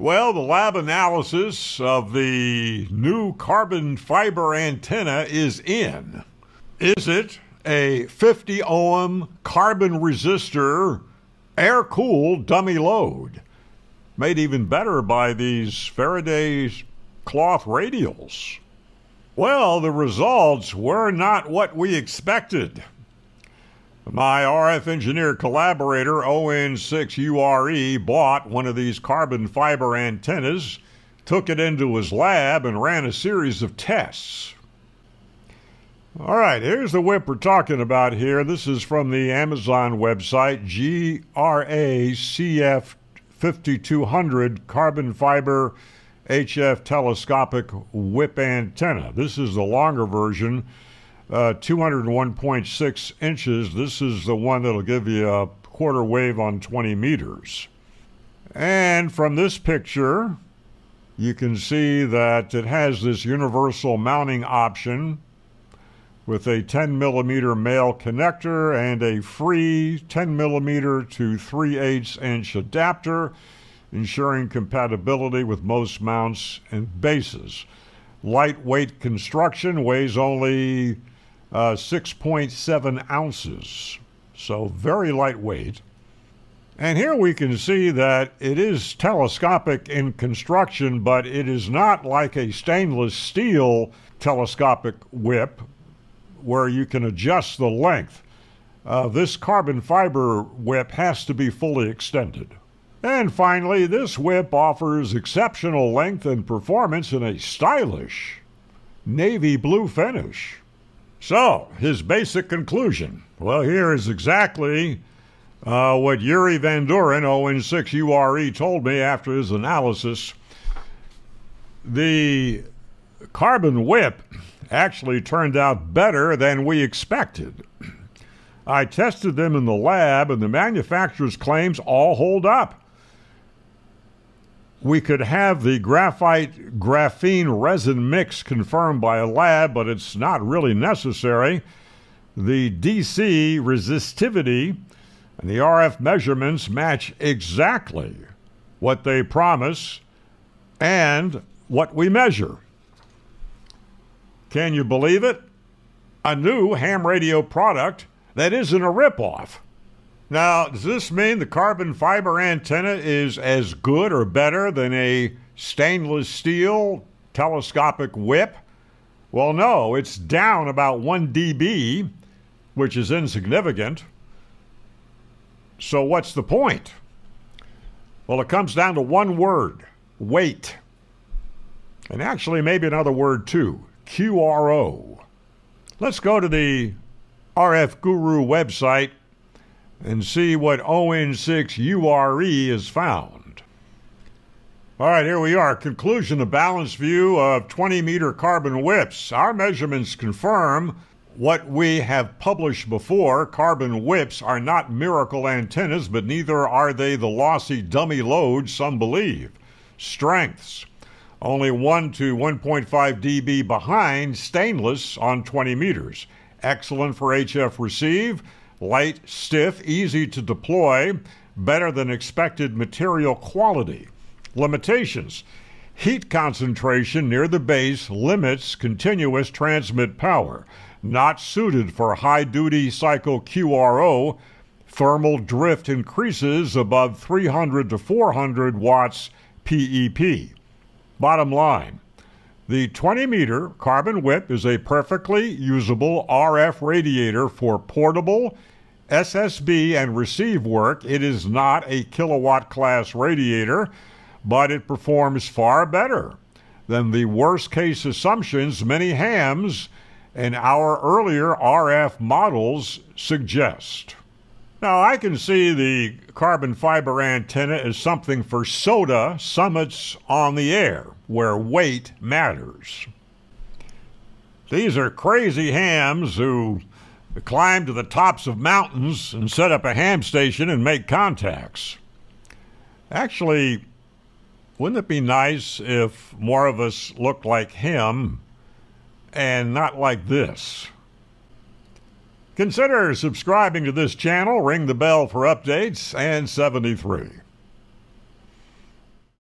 Well, the lab analysis of the new carbon fiber antenna is in. Is it a 50 ohm carbon resistor air cooled dummy load? Made even better by these Faraday's cloth radials. Well, the results were not what we expected. My RF engineer collaborator, ON6URE, bought one of these carbon fiber antennas, took it into his lab, and ran a series of tests. All right, here's the whip we're talking about here. This is from the Amazon website, GRACF5200 carbon fiber HF telescopic whip antenna. This is the longer version uh, 201.6 inches. This is the one that'll give you a quarter wave on 20 meters. And from this picture, you can see that it has this universal mounting option with a 10 millimeter male connector and a free 10 millimeter to 3 8 inch adapter, ensuring compatibility with most mounts and bases. Lightweight construction weighs only uh, 6.7 ounces, so very lightweight. And here we can see that it is telescopic in construction, but it is not like a stainless steel telescopic whip where you can adjust the length. Uh, this carbon fiber whip has to be fully extended. And finally, this whip offers exceptional length and performance in a stylish navy blue finish. So, his basic conclusion. Well, here is exactly uh, what Joeri Van Dooren, ON6URE, told me after his analysis. The carbon whip actually turned out better than we expected. I tested them in the lab, and the manufacturer's claims all hold up we could have the graphite graphene resin mix confirmed by a lab, but it's not really necessary. The DC resistivity and the RF measurements match exactly what they promise and what we measure. Can you believe it? A new ham radio product that isn't a ripoff. Now, does this mean the carbon fiber antenna is as good or better than a stainless steel telescopic whip? Well, no, it's down about 1 dB, which is insignificant. So, what's the point? Well, it comes down to one word weight. And actually, maybe another word too QRO. Let's go to the RF Guru website and see what ON6URE is found. All right, here we are. Conclusion a balanced view of 20 meter carbon whips. Our measurements confirm what we have published before. Carbon whips are not miracle antennas, but neither are they the lossy dummy loads some believe. Strengths only 1 to 1.5 dB behind stainless on 20 meters. Excellent for HF receive light, stiff, easy to deploy, better than expected material quality. Limitations Heat concentration near the base limits continuous transmit power. Not suited for high duty cycle QRO. Thermal drift increases above 300 to 400 watts PEP. Bottom line the 20 meter carbon whip is a perfectly usable RF radiator for portable SSB and receive work, it is not a kilowatt class radiator, but it performs far better than the worst case assumptions many hams and our earlier RF models suggest. Now, I can see the carbon fiber antenna as something for SOTA summits on the air, where weight matters. These are crazy hams who climb to the tops of mountains and set up a ham station and make contacts. Actually, wouldn't it be nice if more of us looked like him and not like this? Consider subscribing to this channel, ring the bell for updates, and 73.